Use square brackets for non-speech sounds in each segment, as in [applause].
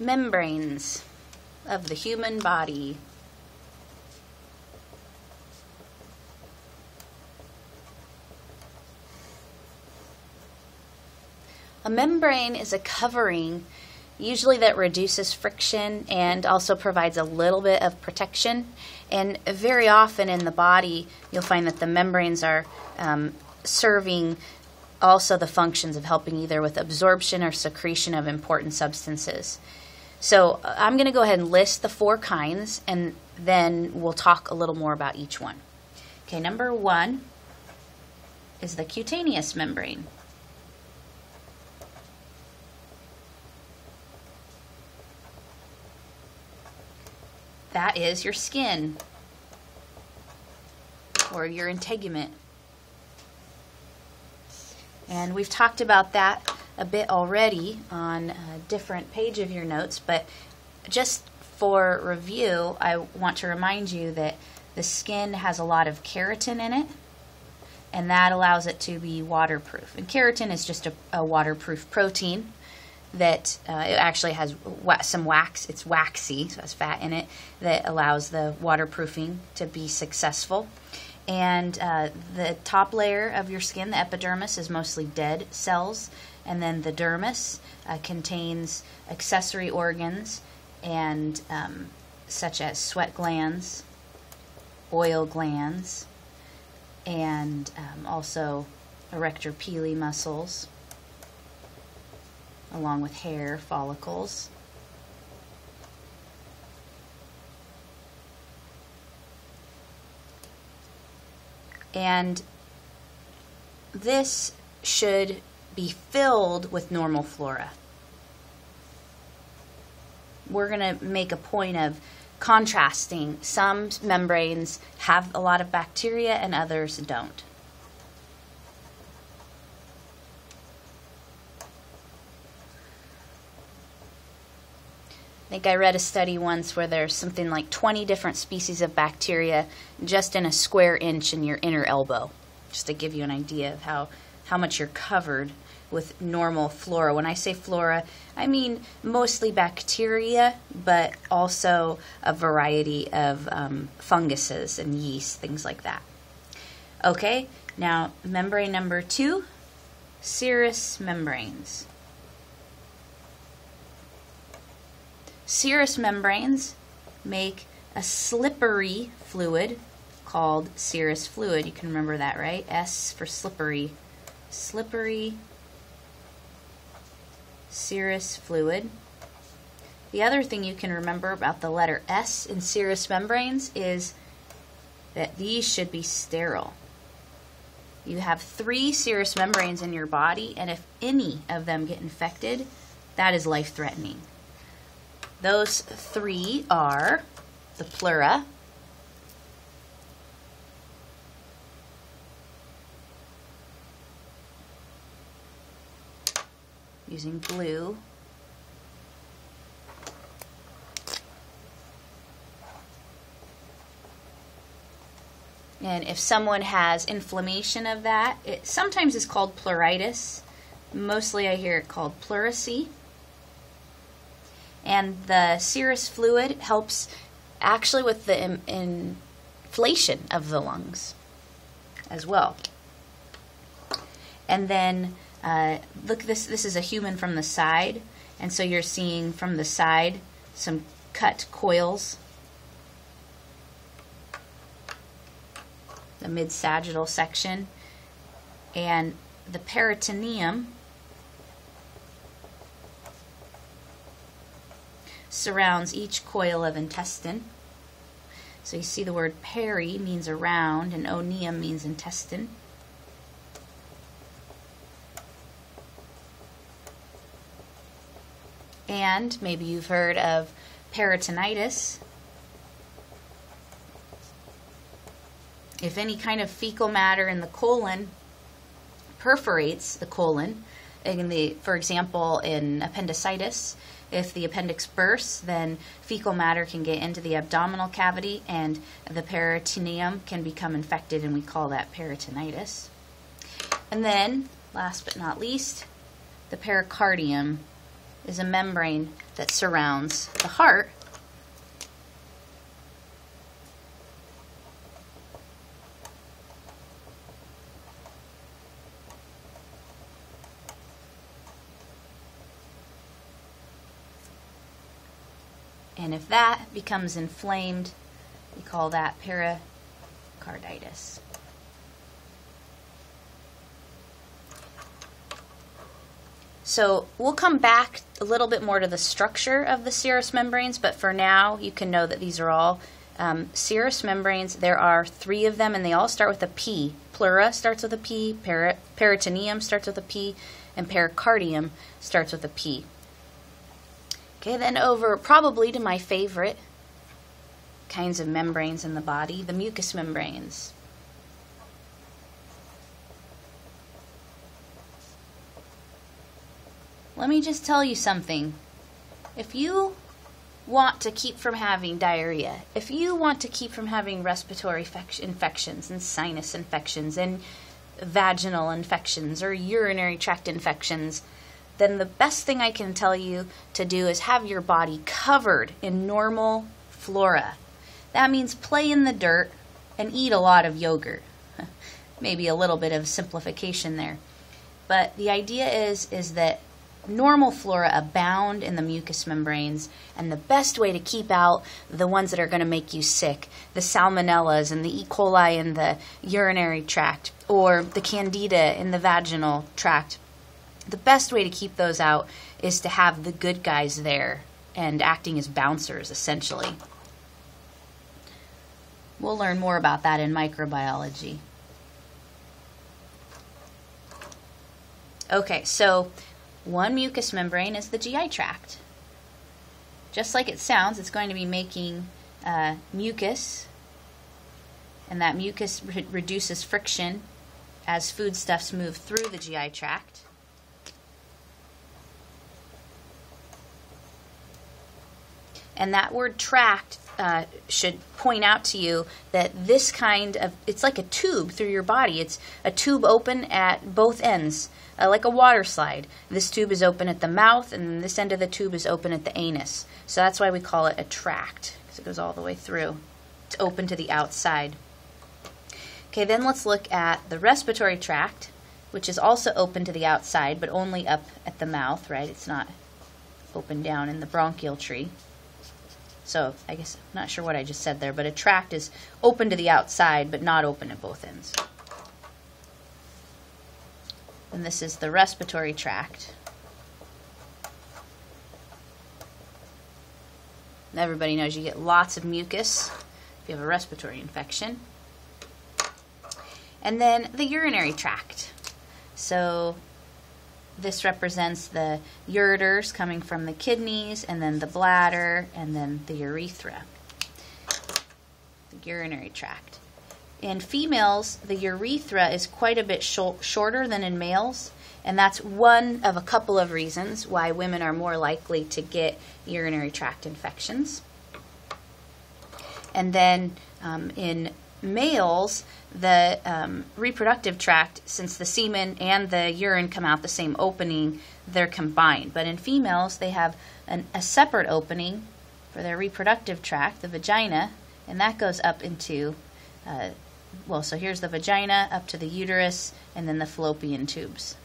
membranes of the human body. A membrane is a covering, usually that reduces friction and also provides a little bit of protection. And very often in the body, you'll find that the membranes are um, serving also the functions of helping either with absorption or secretion of important substances. So uh, I'm going to go ahead and list the four kinds, and then we'll talk a little more about each one. Okay, number one is the cutaneous membrane. That is your skin or your integument. And we've talked about that a bit already on a different page of your notes, but just for review, I want to remind you that the skin has a lot of keratin in it, and that allows it to be waterproof. And keratin is just a, a waterproof protein that uh, it actually has wa- some wax. It's waxy, so it has fat in it that allows the waterproofing to be successful. And uh, the top layer of your skin, the epidermis, is mostly dead cells. And then the dermis uh, contains accessory organs and um, such as sweat glands, oil glands, and um, also arrector pili muscles, along with hair follicles. And this should be filled with normal flora. We're going to make a point of contrasting. Some membranes have a lot of bacteria and others don't. I think I read a study once where there's something like 20 different species of bacteria just in a square inch in your inner elbow, just to give you an idea of how, how much you're covered with normal flora. When I say flora, I mean mostly bacteria, but also a variety of um, funguses and yeast, things like that. Okay, now membrane number two serous membranes. Serous membranes make a slippery fluid called serous fluid. You can remember that, right? S for slippery. Slippery serous fluid. The other thing you can remember about the letter S in serous membranes is that these should be sterile. You have three serous membranes in your body, and if any of them get infected, that is life threatening. Those three are the pleura, using blue. And if someone has inflammation of that, it sometimes is called pleuritis. Mostly I hear it called pleurisy and the serous fluid helps actually with the in, inflation of the lungs as well. And then uh, look, this this is a human from the side, and so you're seeing from the side some cut coils, the mid sagittal section, and the peritoneum surrounds each coil of intestine. So you see the word peri means around and onium means intestine. And maybe you've heard of peritonitis. If any kind of fecal matter in the colon perforates the colon, the, for example, in appendicitis, if the appendix bursts, then fecal matter can get into the abdominal cavity and the peritoneum can become infected, and we call that peritonitis. And then, last but not least, the pericardium is a membrane that surrounds the heart. And if that becomes inflamed, we call that pericarditis. So we'll come back a little bit more to the structure of the serous membranes, but for now you can know that these are all um, serous membranes. There are three of them, and they all start with a P. Pleura starts with a P, peri- peritoneum starts with a P, and pericardium starts with a P. Okay, then over probably to my favorite kinds of membranes in the body, the mucous membranes. Let me just tell you something. If you want to keep from having diarrhea, if you want to keep from having respiratory infections and sinus infections and vaginal infections or urinary tract infections, then the best thing I can tell you to do is have your body covered in normal flora. That means play in the dirt and eat a lot of yogurt. [laughs] Maybe a little bit of simplification there. But the idea is is that normal flora abound in the mucous membranes, and the best way to keep out the ones that are going to make you sick, the salmonellas and the E. coli in the urinary tract, or the candida in the vaginal tract, the best way to keep those out is to have the good guys there and acting as bouncers, essentially. We'll learn more about that in microbiology. Okay, so one mucous membrane is the GI tract. Just like it sounds, it's going to be making uh, mucus, and that mucus re- reduces friction as foodstuffs move through the GI tract. And that word tract uh, should point out to you that this kind of it's like a tube through your body. It's a tube open at both ends uh, like a water slide. This tube is open at the mouth, and this end of the tube is open at the anus. So that's why we call it a tract, because it goes all the way through. It's open to the outside. Okay, then let's look at the respiratory tract, which is also open to the outside, but only up at the mouth, right? It's not open down in the bronchial tree. So I guess I'm not sure what I just said there, but a tract is open to the outside, but not open at both ends. And this is the respiratory tract. Everybody knows you get lots of mucus if you have a respiratory infection. And then the urinary tract. So this represents the ureters coming from the kidneys, and then the bladder, and then the urethra. The urinary tract. In females, the urethra is quite a bit sh- shorter than in males, and that's one of a couple of reasons why women are more likely to get urinary tract infections. And then um, in males, the um, reproductive tract, since the semen and the urine come out the same opening, they're combined. But in females, they have an, a separate opening for their reproductive tract, the vagina, and that goes up into uh, well, so here's the vagina up to the uterus and then the fallopian tubes.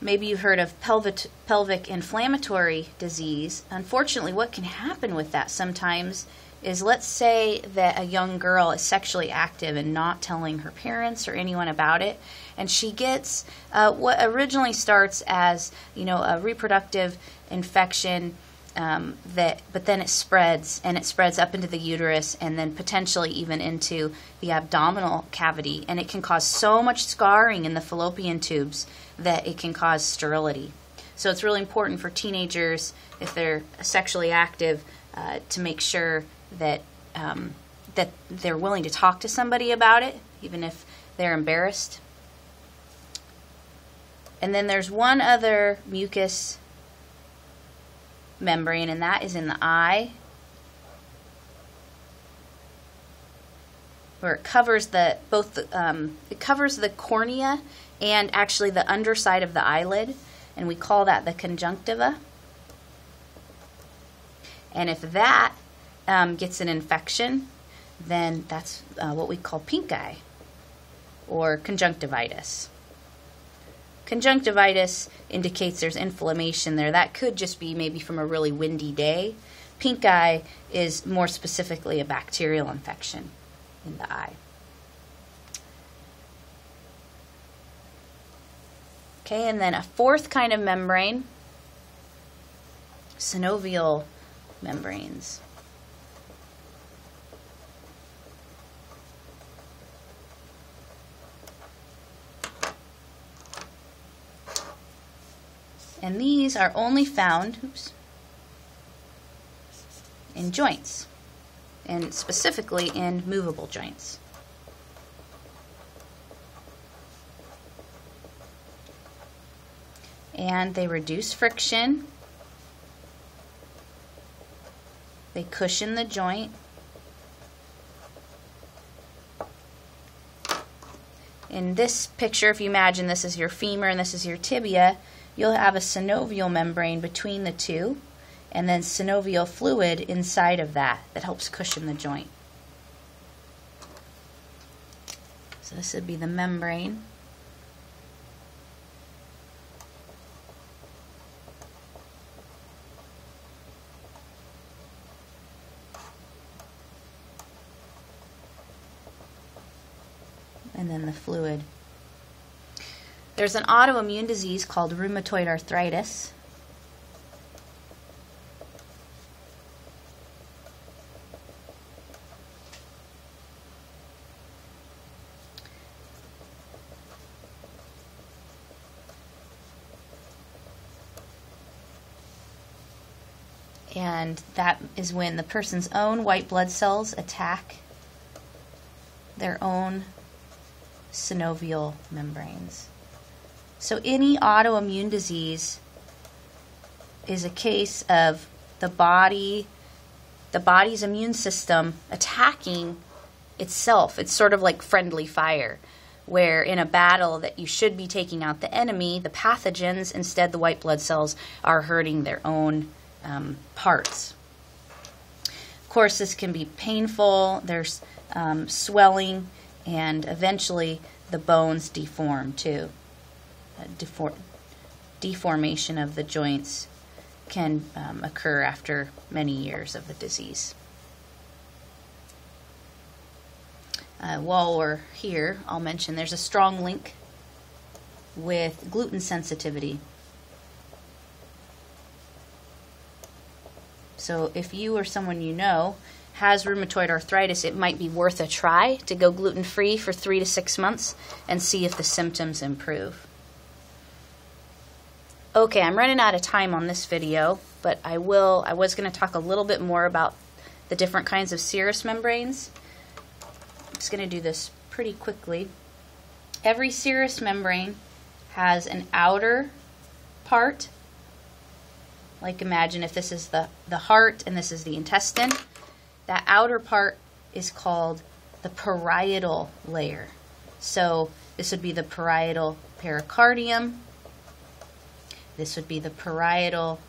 Maybe you've heard of pelvic, pelvic inflammatory disease. Unfortunately, what can happen with that sometimes is let's say that a young girl is sexually active and not telling her parents or anyone about it, and she gets uh, what originally starts as you know a reproductive infection um, that but then it spreads and it spreads up into the uterus and then potentially even into the abdominal cavity and it can cause so much scarring in the fallopian tubes that it can cause sterility so it's really important for teenagers if they're sexually active uh, to make sure that um, that they're willing to talk to somebody about it even if they're embarrassed and then there's one other mucous membrane, and that is in the eye. where it covers the both the, um, it covers the cornea and actually the underside of the eyelid, and we call that the conjunctiva. And if that um, gets an infection, then that's uh, what we call pink eye or conjunctivitis. Conjunctivitis indicates there's inflammation there. That could just be maybe from a really windy day. Pink eye is more specifically a bacterial infection in the eye. Okay, and then a fourth kind of membrane, synovial membranes. And these are only found oops, in joints, and specifically in movable joints. And they reduce friction, they cushion the joint, in this picture, if you imagine this is your femur and this is your tibia, you'll have a synovial membrane between the two and then synovial fluid inside of that that helps cushion the joint. So this would be the membrane. And then the fluid. There's an autoimmune disease called rheumatoid arthritis. And that is when the person's own white blood cells attack their own synovial membranes. So any autoimmune disease is a case of the body, the body's immune system attacking itself. It's sort of like friendly fire, where in a battle that you should be taking out the enemy, the pathogens, instead the white blood cells are hurting their own um, parts. Of course, this can be painful. There's um, swelling, and eventually the bones deform too defor- deformation of the joints can um, occur after many years of the disease. Uh, while we're here, I'll mention there's a strong link with gluten sensitivity. So if you or someone you know has rheumatoid arthritis, it might be worth a try to go gluten free for three to six months and see if the symptoms improve. Okay, I'm running out of time on this video, but I will, I was going to talk a little bit more about the different kinds of serous membranes. I'm just going to do this pretty quickly. Every serous membrane has an outer part, like imagine if this is the, the heart and this is the intestine. That outer part is called the parietal layer. So this would be the parietal pericardium, this would be the parietal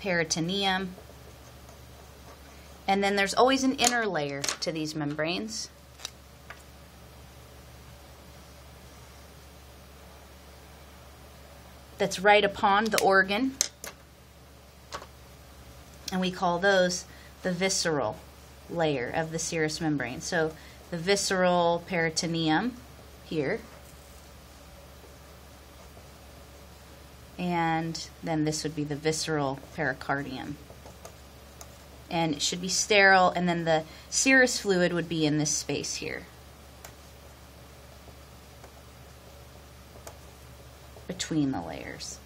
peritoneum. And then there's always an inner layer to these membranes. That's right upon the organ. And we call those the visceral layer of the serous membrane. So the visceral peritoneum here and then this would be the visceral pericardium. And it should be sterile, and then the serous fluid would be in this space here. Between the layers.